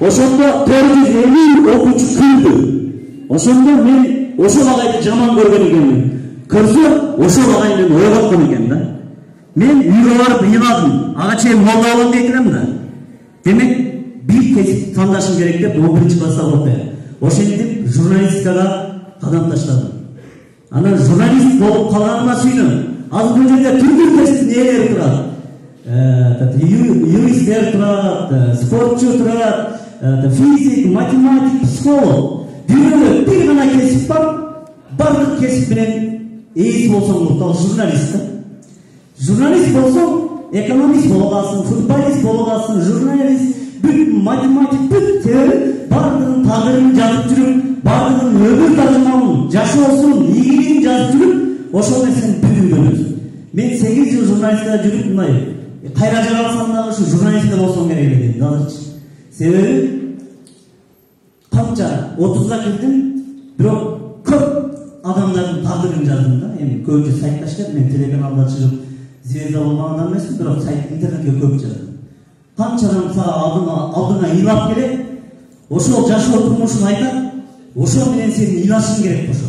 ошондо төрт жүз элүү окуучу күлдү ошондо мен ошол агайды жаман көргөн экенмин көрсө ошол агай мени ойготкон экен да мен үйгө барып ыйладым ага чейин молда болом дейт элем да демек бир кесип тандашым керек деп он биринчи класста окуп ошентип журналистикага кадам таштадым анан журналист болуп калганыма сүйүнөм азыр бул жерде түрдүү кесиптин ээлери турат юристтер турат спортчу турат физик математик психолог дүйнөдө бир гана кесип бар менен ээси болсоң болот ал журналист да журналист болсоң экономист боло каласың футболист боло каласың журналист бүт математик бүт себеби баардыгын тагдырын жазып жүрүп баардыгын өмүр тажырмаңын жашоосун ийгилигин жазып жүрүп ошол нерсени бүт үйрөнөсүң мен сегиз жыл журналистикада жүрүп мындай кайра жаралсам дагы ушу журналистте болсом керек эле азырчы себеби отузга кирдим бирок көп адамдардын тагдырын жаздым да. Эми көбүнчө сайтта иштеп мен телеканалда чыгып звезда болгон адам эмесмин бирок сайт интернетке көп жаздым. Канча адам алдыңа алдыңа ыйлап келет ошол жашоо турмушун айтат ошол менен сен ыйлашың керек ошо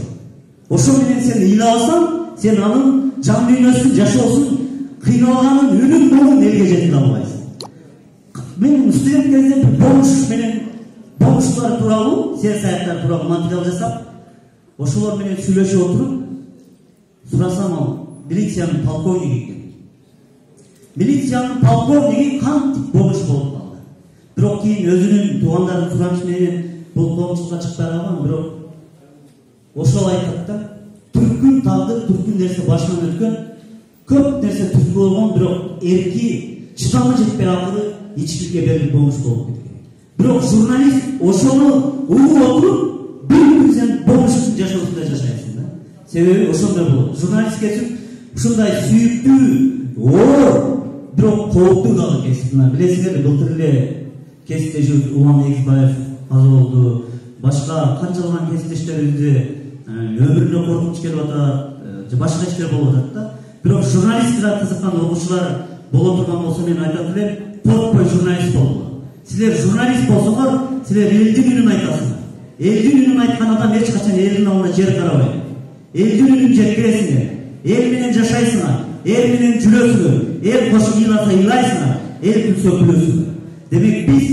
ошол менен сен ыйлабасаң сен анын жан дүйнөсүн жашоосун кыйналганын үнүн мунун элге жеткире албайсың мен студент кезде бомж менен бомждор тууралуу саясаттар тууралуу материал жасап ошолор менен сүйлөшүп отуруп сурасам ал милициянын полковниги экен милициянын полковниги кантип бомж болуп калды бирок кийин өзүнүн туугандарынын суранычы менен бул коомчулукка чыкпай калган бирок ошол айтат да түркүн тагдыр түркүн нерсе башынан өткөн көп нерсе түрткү болгон бирок эрки чыдамы жетпей акыры ичкиликке берилип бомж болуп кеткен бирок журналист ошону угуп отуруп бир күн сен бомждун жашоосунда жашайсың да. Себеби ошондой болот журналист кесип ушундай сүйүктүү оор бирок кооптуу дагы кесип мына. Билесиңерби былтыр эле кесиптешүүбүз улан эгизбаев каза болду башка канчалаган кесиптештерибизди өмүрүнө коркунуч келип атат же башка иштер болуп атат да. Бирок журналистикага кызыккан окуучулар боло турган болсо мен айтат элем коркпой журналист болгула силер журналист болсоңор силер элдин үнүн айтасыңар элдин үнүн айткан адам эч качан элдин алдында жер карабайт элдин үнүн жеткиресиңер эл менен жашайсыңар эл менен жүрөсүңөр эл кошуп ыйласа ыйлайсыңар эл күлсө күлөсүңөр демек биз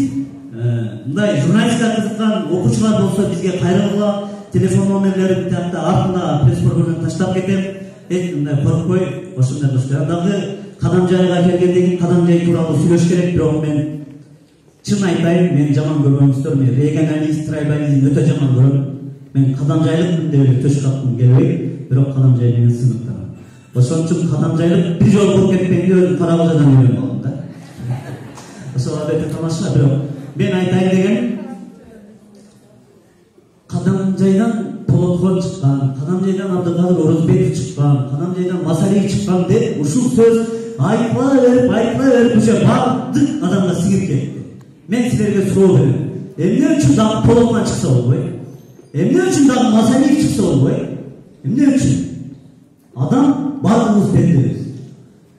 мындай журналистикага кызыккан окуучулар болсо бизге кайрылгыла телефон номерлерин тиякта артына пресс таштап кетем эч мындай коркпой ошондой керек дагы кадамжайга келгенден кийин кадамжай тууралуу сүйлөш керек бирок мен чын айтайын мени жаман көрбөңүздөр мен регионалист трайбализм өтө жаман көрөм мен кадамжайлыкмын деп эле төш каккым келбейт бирок кадамжай менен сыныктагам ошон үчүн кадамжайлык бир жолу болуп кетпейин деп кара кожадан үйрөнүп алдым да ошол албетте тамаша бирок мен айтайын дегеним кадамжайдан полотхон чыккан кадамжайдан абдыкадыр орозбеков чыккан кадамжайдан масалиев чыккан деп ушул сөз айтыла берип айтыла берип уже баардык адамга сиңип кетти 매트리가 소홀해요. MDR춤 나 포도만 축소한 거예요. MDR춤 나 마사지 축소한 거예요. MDR춤. Adam bakınız dedi.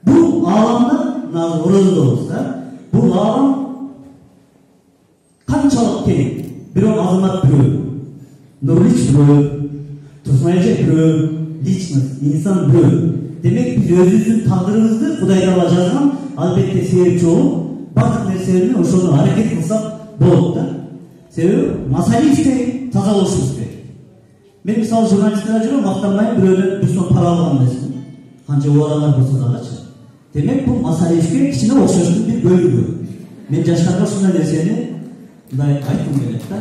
Bu alandan orada da olsa bu alan kançalık kelim. Bir on azınlık bürü. Nurliç bürü. Tutmayacak bürü. Liçmiz, insan bürü. Demek biz özümüzün tanrımızı kudayla alacağız ama elbette seyirci olup баардык нерсени ошону аракет кылсак болот да себеби масалиевдей таза болушубуз керек мен мисалы журналистикада жүрөм мактанбайм бирөөнөн бир сом пара алган эмесмин канча убадаlar болсо дагычы демек бул масалиевге кичине окшоштун бир бөлүгү мен жаштарга ушундай нерсени мындай айткым келет да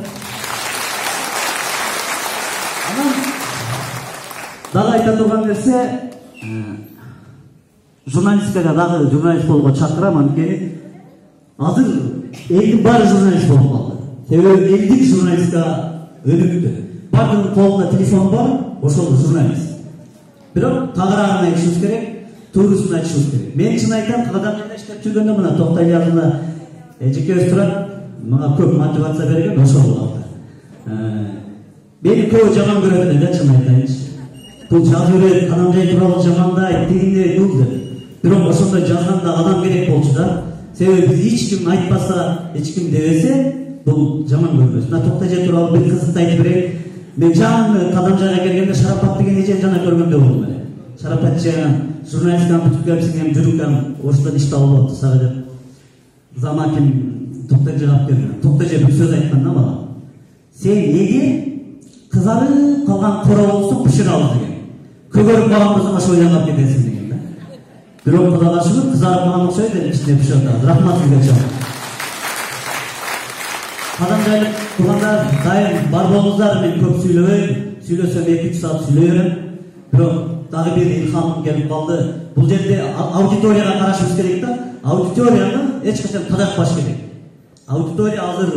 анан дагы айта турган нерсе журналистикага дагы журналист болууга чакырам анткени азыр элдин баары журналист болуп калды себеби элдик журналистика өнүктү баардыгынын колунда телефон бар ошол журналист бирок тагыраагын айтышыбыз керек тууруусун айтышыбыз керек мен чын айтам кадамжайда иштеп жүргөндө мына токтой алдында эжекебиз турат мага көп мотивация берген ошол балдар мени көбү жаман көрөт эле да чын айтайынчы бул жазып берет кадамжай тууралуу жамандайт тигиндей бул деп бирок ошондой жазганда адам керек болчу да себеби биз эч ким айтпаса ким дебесе бұл жаман көрбөс мына токтожер тууралуу бир кызыкты айтып берейин мен жаңы кадамжайга келгенде шарапат деген эжени жана көргөндөй болдум эле шарапат эже журналистиканы бүтүп келипсиң эми жүрүп ошондон ишти алып алыптыр сага деп замакин токтожер алып келген токтожер бир сөз айткан да мага сен эгер кызарып калган пишире ал деген көгөрүп калган болсоң ошо кетесиң бирок кудайга шүгүр кызарып калган окшойт эми ичинде пишип атабыз рахмат сизге чоң адам жайлы туғандар дайын бар болыңыздар мен көп сөйлебеймін сөйлесем екі үш сағат сөйлей беремін бирок дагы бир илхамым келип калды бул жерде аудиторияга карашыбыз керек да аудиторияны эч качан тажатпаш керек аудитория азыр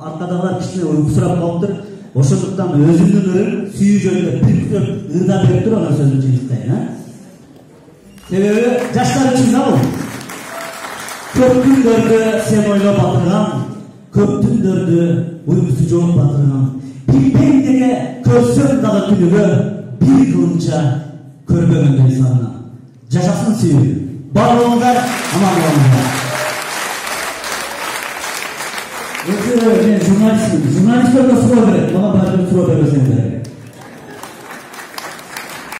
аркадагылар кичине уйкусурап калыптыр ошондуктан өзүмдүн ырым сүйүү жөнүндө бир ырдап берип туруп анан сөзүн жыйынтайын а себеби жаштар да бул көп күндөрдү сен ойлоп атырган көп түндөрдү уйкусу жооп батырган бир пендеге көрсөм дагы күнүгө бир кылынча көрбөгөндөй сагынам жашасын сүйүү бар болуңуздар аман болуңуздар өзү мен журналистмин журналисттерге суроо берет мага баары суроо бербесеңиздер